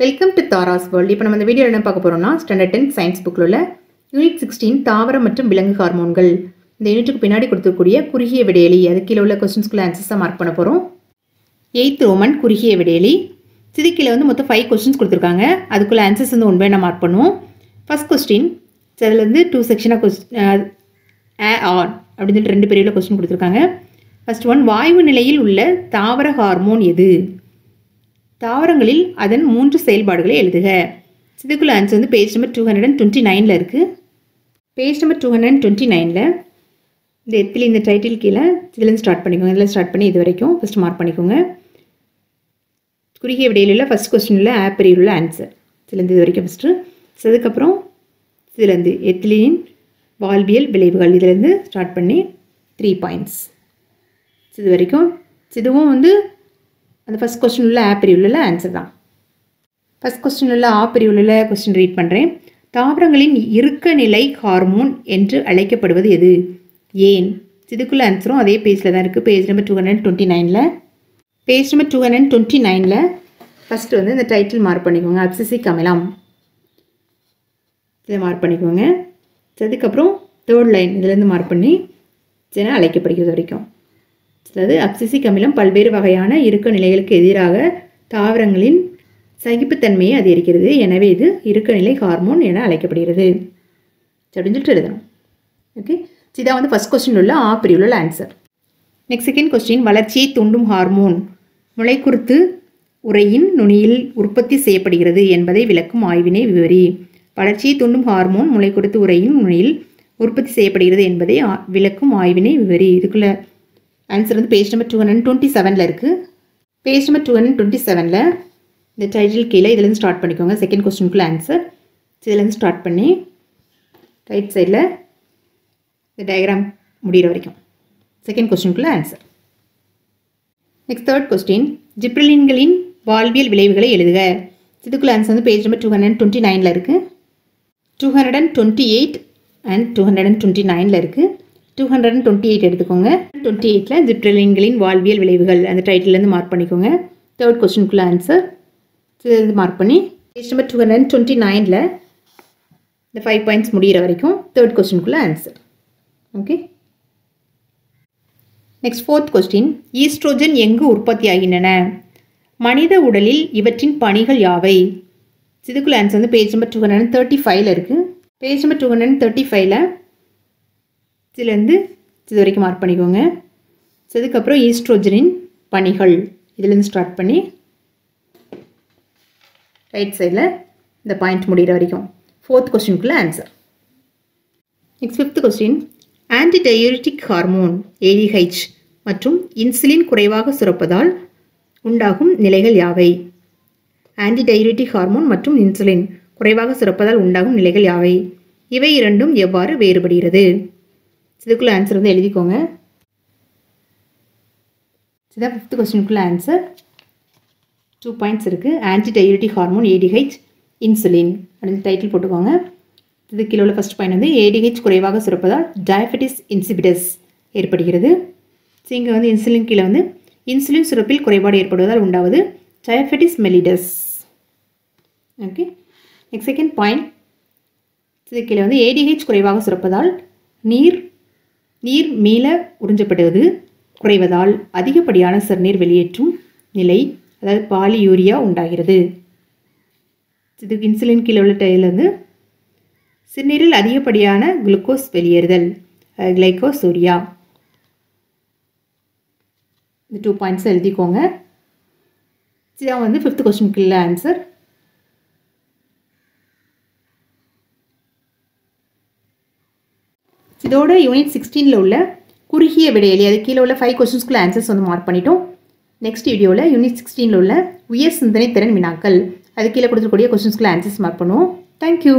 Welcome to Tara's world இப்போ நம்ம இந்த வீடியோ என்ன பார்க்க போகிறோம்னா ஸ்டாண்டர்ட் டென் சயின்ஸ் புக்கில் உள்ள யூனிட் சிக்ஸ்டீன் தாவரம் மற்றும் விலங்கு ஹார்மோன்கள் இந்த யூனிட்டுக்கு பின்னாடி கொடுத்துருக்கூடிய குறுகிய விடையலி அது கீழே உள்ள கொஸ்டின்ஸ்குள்ள ஆன்சர்ஸாக மார்க் பண்ண போகிறோம் எயித் ரோமன் குறுகிய விடையலி. சிதிக்கில் வந்து மொத்தம் ஃபைவ் கொஸ்டின்ஸ் கொடுத்துருக்காங்க. அதுக்குள்ள ஆன்சர்ஸ் வந்து ஒன் நான் மார்க் பண்ணுவோம். ஃபஸ்ட் கொஸ்டின் அதுலேருந்து டூ செக்ஷனாக கொஸ்டின் ஏ ஆர் அப்படின்னு சொல்லிட்டு ரெண்டு பெரிய கொஸ்டின் கொடுத்துருக்காங்க. ஃபர்ஸ்ட் ஒன் வாயு நிலையில் உள்ள தாவர ஹார்மோன் எது? தாவரங்களில் அதன் மூன்று செயல்பாடுகளை எழுதுக. இதுக்குள்ள ஆன்சர் வந்து page number two hundred and twenty நைனில் இருக்குது page number two hundred and twenty நைனில் இந்த எத்தில் இந்த டைட்டில் கீழே இதுலேருந்து ஸ்டார்ட் பண்ணிக்கோங்க. இதில் ஸ்டார்ட் பண்ணி இது வரைக்கும் ஃபஸ்ட் மார்க் பண்ணிக்கோங்க. குறுகிய விடையில் உள்ள ஃபஸ்ட் கொஸ்டினில் ஆப்பரியில் உள்ள ஆன்சர் இதுலேருந்து இது வரைக்கும் ஃபஸ்ட்டு ஸோ அதுக்கப்புறம் இதுலேருந்து எத்திலின் வாழ்வியல் விளைவுகள் இதுலேருந்து ஸ்டார்ட் பண்ணி த்ரீ பாயிண்ட்ஸ் இது வரைக்கும் இதுவும் வந்து அந்த ஃபஸ்ட் கொஸ்டின் உள்ள ஆ பிரிவில் ஆன்சர் தான். ஃபஸ்ட் கொஸ்டின் உள்ள ஆ பிரிவில் கொஸ்டின் ரீட் பண்ணுறேன் தாவரங்களின் இறுக்க நிலை ஹார்மோன் என்று அழைக்கப்படுவது எது? ஏன்? இதுக்குள்ள ஆன்சரும் அதே பேஜில் தான் இருக்குது page number two hundred twenty நைனில் page number two hundred twenty நைனில் ஃபஸ்ட்டு வந்து இந்த டைட்டில் மார்க் பண்ணிக்கோங்க. அப்சிசிக் கமலாம் இதை மார்க் பண்ணிக்கோங்க. அதுக்கப்புறம் தேர்ட் லைன் இதுலேருந்து மார்க் பண்ணி என அழைக்கப்படுகிறது வரைக்கும். அதாவது அப்சிசிக் அமிலம் பல்வேறு வகையான இறுக்க நிலைகளுக்கு எதிராக தாவரங்களின் சகிப்புத்தன்மையை அதிகரிக்கிறது. எனவே இது இறுக்க நிலை ஹார்மோன் என அழைக்கப்படுகிறது. அப்படின்னு சொல்லிட்டு எழுதணும் ஓகே இதான் வந்து ஃபஸ்ட் கொஸ்டின் உள்ள ஆ பிரிவில் உள்ள ஆன்சர் நெக்ஸ்ட் செகண்ட் கொஸ்டின் வளர்ச்சியை தூண்டும் ஹார்மோன் முளைக்குறுத்து உரையின் நுனியில் உற்பத்தி செய்யப்படுகிறது என்பதை விளக்கும் ஆய்வினை விவரி. வளர்ச்சியை தூண்டும் ஹார்மோன் முளைக்குறுத்து உரையின் நுனியில் உற்பத்தி செய்யப்படுகிறது என்பதை விளக்கும் ஆய்வினை விவரி. இதுக்குள்ள ஆன்சர் வந்து page number two hundred twenty செவனில் இருக்குது page number two hundred twenty செவனில் இந்த டைட்டில் கீழே இதுலேருந்து ஸ்டார்ட் பண்ணிக்கோங்க. செகண்ட் கொஸ்டினுக்குள்ள ஆன்சர் இதுலேருந்து ஸ்டார்ட் பண்ணி ரைட் சைடில் இந்த டயக்ராம் முடிகிற வரைக்கும். செகண்ட் கொஸ்டினுக்குள்ள ஆன்சர் நெக்ஸ்ட் தேர்ட் கொஸ்டின் ஜிப்ரலின்களின் வாழ்வியல் விளைவுகளை எழுதுக. இதுக்குள்ள ஆன்சர் வந்து page number two hundred twenty நைனில் இருக்குது two hundred and twenty eight and two hundred and twenty நைனில் இருக்குது two hundred and twenty eight எடுத்துக்கோங்க டுவெண்ட்டி எயிட்டில் ஜிப்ரலின்களின் வாழ்வியல் விளைவுகள் அந்த டைட்டிலேருந்து மார்க் பண்ணிக்கோங்க. தேர்ட் கொஸ்டினுக்குள்ள ஆன்சர் இது மார்க் பண்ணி page number two hundred twenty நைனில் இந்த ஃபைவ் பாயிண்ட்ஸ் முடிகிற வரைக்கும் third கொஸ்டினுக்குள்ள answer okay next fourth question oestrogen எங்கு உற்பத்தியாகின்றன? மனித உடலில் இவற்றின் பணிகள் யாவை? இதுக்குள்ள ஆன்சர் வந்து page number two hundred thirty ஃபைவ்ல இருக்குது page number two hundred thirty ஃபைவ்ல இதுலேருந்து இது வரைக்கும் மார்க் பண்ணிக்கோங்க. ஸோ இதுக்கப்புறம் ஈஸ்ட்ரோஜனின் பணிகள். இதுலேருந்து ஸ்டார்ட் பண்ணி ரைட் சைடில் இந்த பாயிண்ட் முடிகிற வரைக்கும். Fourth கொஸ்டினுக்குள்ளே answer next fifth question antidiuretic hormone ADH மற்றும் இன்சுலின் குறைவாக சுரப்பதால் உண்டாகும் நிலைகள் யாவை? ஆன்டிடயூரிட்டிக் ஹார்மோன் மற்றும் இன்சுலின் குறைவாக சுரப்பதால் உண்டாகும் நிலைகள் யாவை? இவை இரண்டும் எவ்வாறு வேறுபடுகிறது? இதுக்குள்ளே ஆன்சர் வந்து எழுதிக்கோங்க. இதுதான் ஃபிஃப்த் கொஸ்டினுக்குள்ளே ஆன்சர் டூ பாயிண்ட்ஸ் இருக்குது ஆன்டிடயூரிட்டிக் ஹார்மோன் ஏடிஹெச் இன்சுலின் அப்படின்னு டைட்டில் போட்டுக்கோங்க. இது கிலோவில் ஃபஸ்ட் பாயிண்ட் வந்து ஏடிஹெச் குறைவாக சுரப்பதால் டயபெட்டிஸ் இன்சிபிடஸ் ஏற்படுகிறது. ஸோ இங்கே வந்து இன்சுலின் கீழே வந்து இன்சுலின் சுரப்பில் குறைபாடு ஏற்படுவதால் உண்டாவது diabetes mellitus okay next second point இது கீழே வந்து ஏடிஹெச் குறைவாக சுரப்பதால் நீர் நீர் மீள உறிஞ்சப்படுவது குறைவதால் அதிகப்படியான சிறுநீர் வெளியேற்றும் நிலை அதாவது பாலியூரியா உண்டாகிறது. இது இன்சுலின் கீழே உள்ள டையில் சிறுநீரில் அதிகப்படியான குளுக்கோஸ் வெளியேறுதல் கிளைகோசூரியா. இந்த டூ பாயிண்ட்ஸ் எழுதிக்கோங்க. இதுதான் வந்து ஃபிஃப்த் கொஸ்டினுக்கு இல்லை ஆன்சர் இதோட யூனிட் சிக்ஸ்டீனில் உள்ள குறுகிய விடையலி அது கீழே உள்ள ஃபைவ் கொஸ்டின்ஸ்க்குள்ள ஆன்சர்ஸ் வந்து மார்க் பண்ணிட்டோம். நெக்ஸ்ட் வீடியோவில் யூனிட் சிக்ஸ்டீனில் உள்ள உயர் சிந்தனை திறன் வினாக்கள் அது கீழே கொடுத்துருக்கூடிய கொஸ்டின்ஸ்க்குள்ள ஆன்சர்ஸ் மார்க் பண்ணுவோம். Thank you